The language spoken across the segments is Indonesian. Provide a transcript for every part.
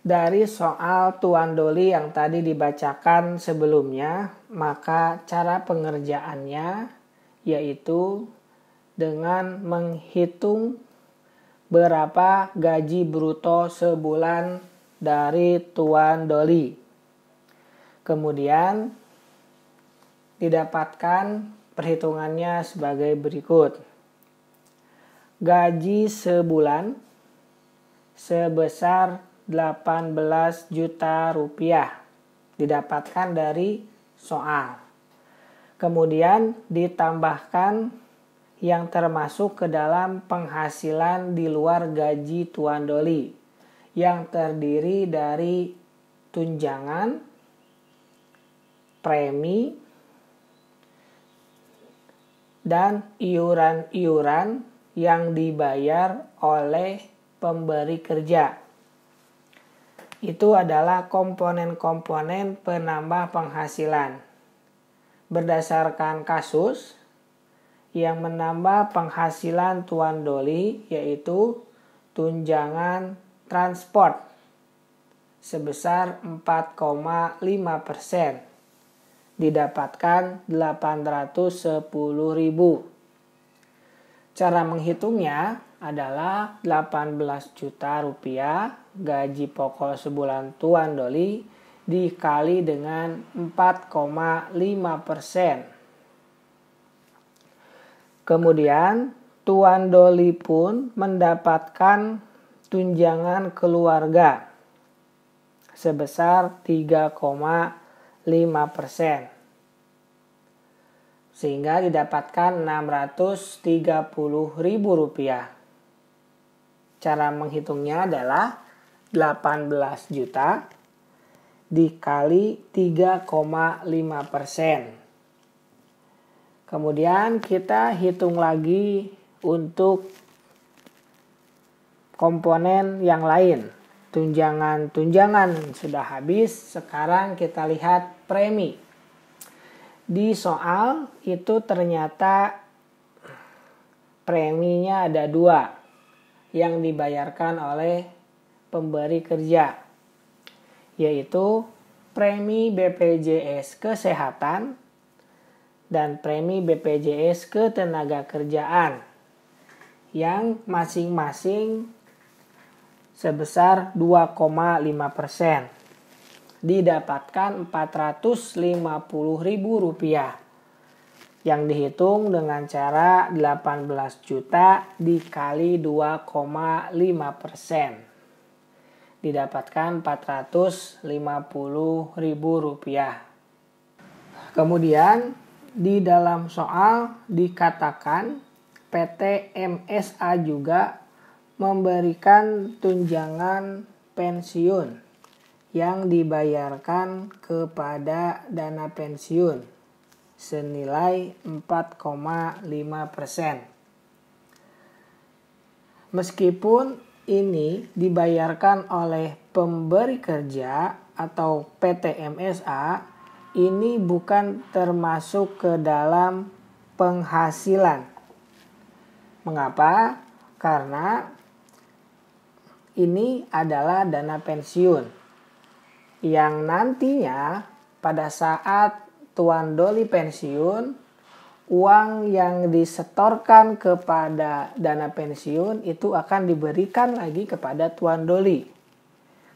Dari soal Tuan Doli yang tadi dibacakan sebelumnya, maka cara pengerjaannya yaitu dengan menghitung berapa gaji bruto sebulan dari Tuan Doli. Kemudian didapatkan perhitungannya sebagai berikut. Gaji sebulan sebesar 18 juta rupiah didapatkan dari soal. Kemudian ditambahkan yang termasuk ke dalam penghasilan di luar gaji Tuan Doli yang terdiri dari tunjangan, premi, dan iuran-iuran yang dibayar oleh pemberi kerja itu adalah komponen-komponen penambah penghasilan. Berdasarkan kasus yang menambah penghasilan Tuan Doli yaitu tunjangan transport sebesar 4,5 persen didapatkan 810.000. Cara menghitungnya adalah 18 juta rupiah gaji pokok sebulan Tuan Doli dikali dengan 4,5 persen. Kemudian Tuan Doli pun mendapatkan tunjangan keluarga sebesar 3,5 persen sehingga didapatkan 630 ribu rupiah. Cara menghitungnya adalah 18 juta dikali 3,5 persen. Kemudian kita hitung lagi untuk komponen yang lain. Tunjangan-tunjangan sudah habis, sekarang kita lihat premi. Di soal itu ternyata preminya ada dua yang dibayarkan oleh pemberi kerja yaitu premi BPJS Kesehatan dan premi BPJS Ketenaga Kerjaan yang masing-masing sebesar 2,5 persen didapatkan Rp450.000 yang dihitung dengan cara 18 juta dikali 2,5 persen. Didapatkan 450 ribu rupiah. Kemudian di dalam soal dikatakan PT MSA juga memberikan tunjangan pensiun yang dibayarkan kepada dana pensiun senilai 4,5 persen. Meskipun ini dibayarkan oleh pemberi kerja atau PT MSA, ini bukan termasuk ke dalam penghasilan. Mengapa? Karena ini adalah dana pensiun yang nantinya pada saat Tuan Doli pensiun, uang yang disetorkan kepada dana pensiun itu akan diberikan lagi kepada Tuan Doli.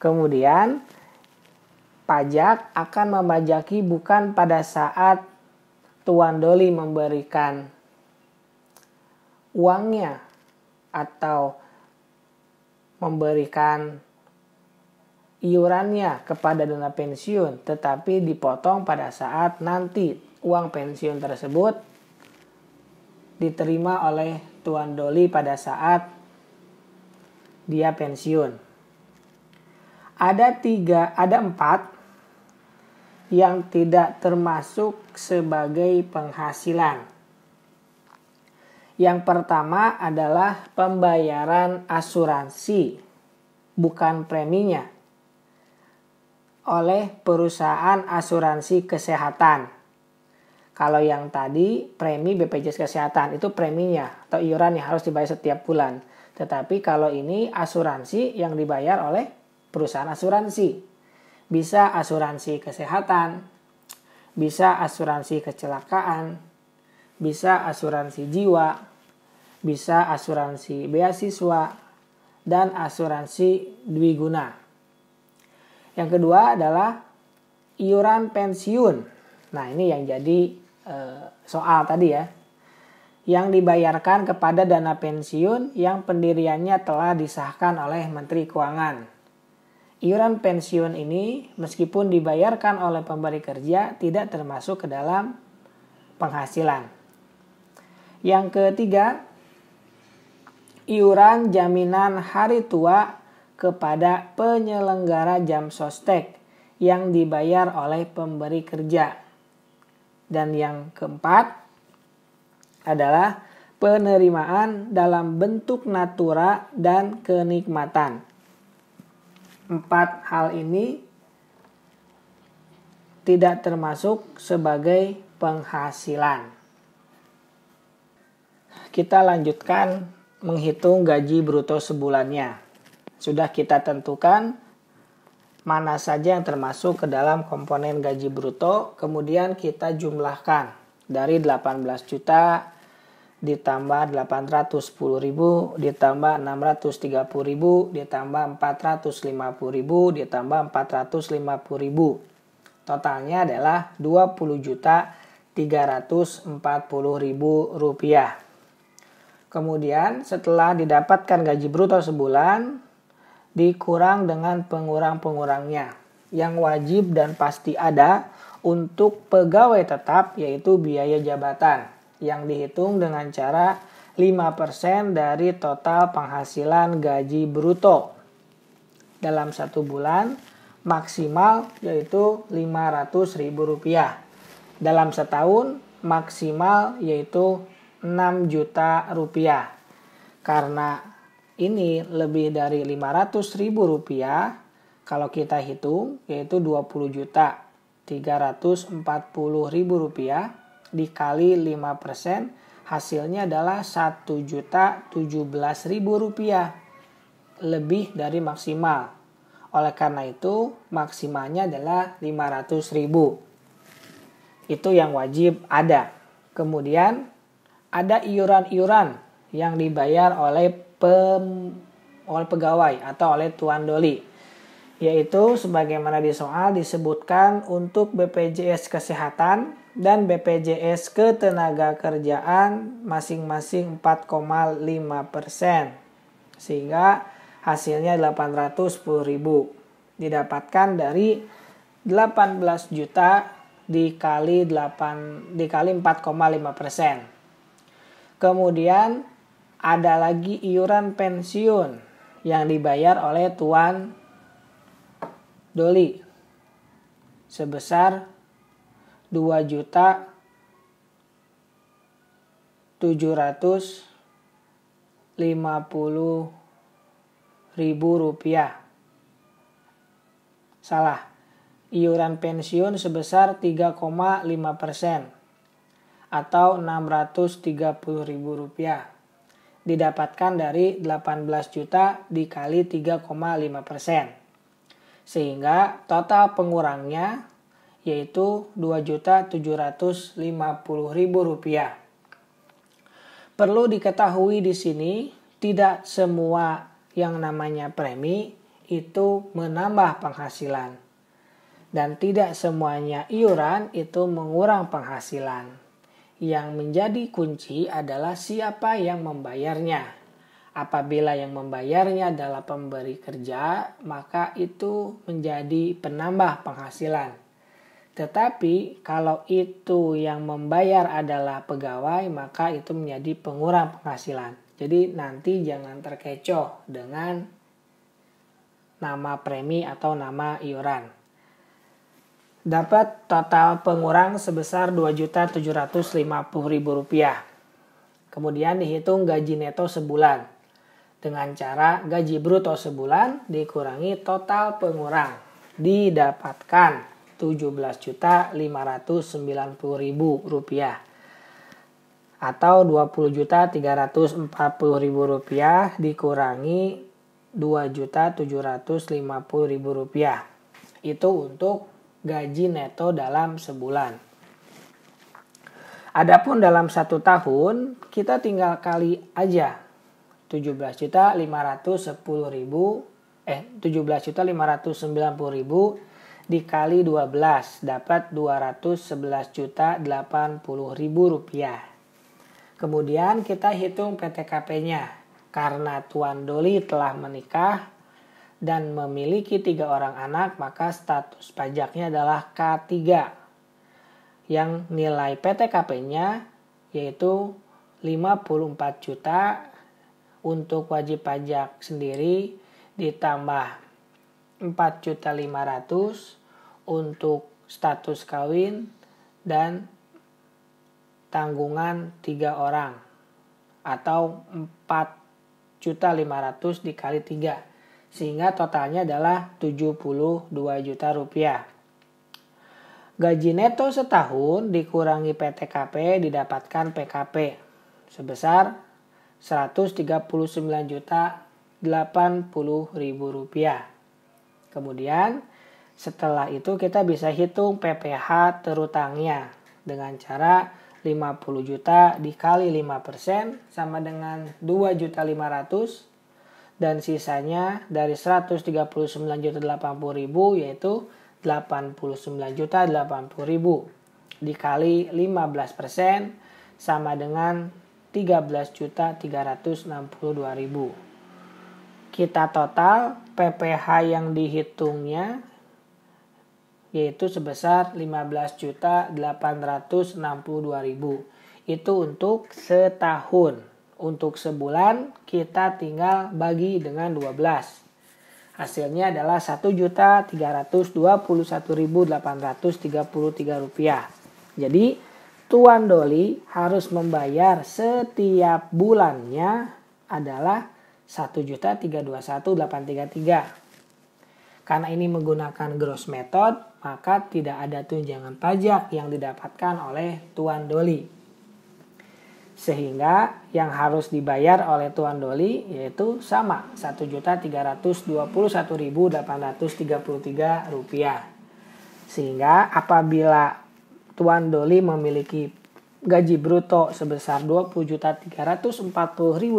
Kemudian pajak akan memajaki bukan pada saat Tuan Doli memberikan uangnya atau memberikan iurannya kepada dana pensiun, tetapi dipotong pada saat nanti uang pensiun tersebut diterima oleh Tuan Doli pada saat dia pensiun. Ada tiga, ada empat yang tidak termasuk sebagai penghasilan. Yang pertama adalah pembayaran asuransi, bukan preminya oleh perusahaan asuransi kesehatan. Kalau yang tadi premi BPJS Kesehatan itu preminya atau iuran yang harus dibayar setiap bulan. Tetapi kalau ini asuransi yang dibayar oleh perusahaan asuransi. Bisa asuransi kesehatan, bisa asuransi kecelakaan, bisa asuransi jiwa, bisa asuransi beasiswa, dan asuransi dwiguna. Yang kedua adalah iuran pensiun. Nah ini yang jadi e, soal tadi ya. Yang dibayarkan kepada dana pensiun yang pendiriannya telah disahkan oleh Menteri Keuangan. Iuran pensiun ini meskipun dibayarkan oleh pemberi kerja tidak termasuk ke dalam penghasilan. Yang ketiga, iuran jaminan hari tua kepada penyelenggara jam sostek yang dibayar oleh pemberi kerja. Dan yang keempat adalah penerimaan dalam bentuk natura dan kenikmatan. Empat hal ini tidak termasuk sebagai penghasilan. Kita lanjutkan menghitung gaji bruto sebulannya. Sudah kita tentukan mana saja yang termasuk ke dalam komponen gaji bruto, kemudian kita jumlahkan dari 18 juta ditambah 810 ribu, ditambah 630 ribu, ditambah 450 ribu, ditambah 450 ribu. Totalnya adalah 20 juta 340 ribu rupiah. Kemudian setelah didapatkan gaji bruto sebulan, dikurang dengan pengurang-pengurangnya. Yang wajib dan pasti ada untuk pegawai tetap yaitu biaya jabatan yang dihitung dengan cara 5% dari total penghasilan gaji bruto. Dalam satu bulan maksimal yaitu Rp500.000 dalam setahun maksimal yaitu 6 juta rupiah. Karena ini lebih dari 500 ribu rupiah, kalau kita hitung yaitu 20 juta 340 ribu rupiah dikali 5 persen hasilnya adalah 1 juta 17 ribu rupiah lebih dari maksimal. Oleh karena itu maksimalnya adalah 500 ribu. Itu yang wajib ada. Kemudian ada iuran-iuran yang dibayar oleh pem, oleh pegawai atau oleh tuan doli. Yaitu sebagaimana di soal disebutkan untuk BPJS Kesehatan dan BPJS Ketenaga Kerjaan masing-masing 4,5 persen. Sehingga hasilnya 810.000 didapatkan dari 18 juta dikali 8 dikali 4,5 persen. Kemudian ada lagi iuran pensiun yang dibayar oleh tuan Doli. Sebesar 2 juta 750 ribu rupiah. Salah, iuran pensiun sebesar 3,5 persen atau Rp630.000 didapatkan dari 18 juta dikali 3,5 persen. Sehingga total pengurangnya yaitu Rp2.750.000. Perlu diketahui di sini tidak semua yang namanya premi itu menambah penghasilan dan tidak semuanya iuran itu mengurang penghasilan. Yang menjadi kunci adalah siapa yang membayarnya. Apabila yang membayarnya adalah pemberi kerja, maka itu menjadi penambah penghasilan. Tetapi kalau itu yang membayar adalah pegawai, maka itu menjadi pengurang penghasilan. Jadi nanti jangan terkecoh dengan nama premi atau nama iuran dapat total pengurang sebesar Rp2.750.000. Kemudian dihitung gaji neto sebulan dengan cara gaji bruto sebulan dikurangi total pengurang didapatkan Rp17.590.000 atau Rp20.340.000 dikurangi Rp2.750.000. Itu untuk gaji neto dalam sebulan. Adapun dalam satu tahun, kita tinggal kali aja 17 juta 510 ribu eh 17 juta 590 ribu dikali 12 dapat 211 juta 80 ribu rupiah. Kemudian kita hitung PTKP-nya. Karena Tuan Doli telah menikah dan memiliki tiga orang anak, maka status pajaknya adalah K3. Yang nilai PTKP-nya yaitu 54 juta untuk wajib pajak sendiri ditambah 4 juta 500 untuk status kawin dan tanggungan tiga orang atau 4 juta 500 dikali 3 sehingga totalnya adalah 72 juta rupiah. Gaji neto setahun dikurangi PTKP didapatkan PKP sebesar 139 juta 80 ribu rupiah. Kemudian setelah itu kita bisa hitung PPH terutangnya dengan cara 50 juta dikali 5% sama dengan 2 juta 500 dan sisanya dari 139 juta 80 ribu yaitu 89 juta 80 ribu dikali 15% sama dengan 13 juta 362 ribu. Kita total PPH yang dihitungnya yaitu sebesar 15 juta 862 ribu. Itu untuk setahun. Untuk sebulan kita tinggal bagi dengan 12. Hasilnya adalah 1.321.833 rupiah. Jadi Tuan Doli harus membayar setiap bulannya adalah 1.321.833. Karena ini menggunakan gross method, maka tidak ada tunjangan pajak yang didapatkan oleh Tuan Doli. Sehingga yang harus dibayar oleh Tuan Doli yaitu sama 1.321.833 rupiah. Sehingga apabila Tuan Doli memiliki gaji bruto sebesar 20.340.000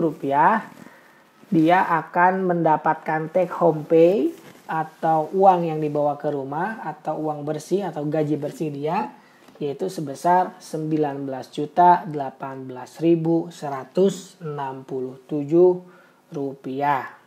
rupiah, dia akan mendapatkan take home pay atau uang yang dibawa ke rumah atau uang bersih atau gaji bersih dia yaitu sebesar 19.18.167 rupiah.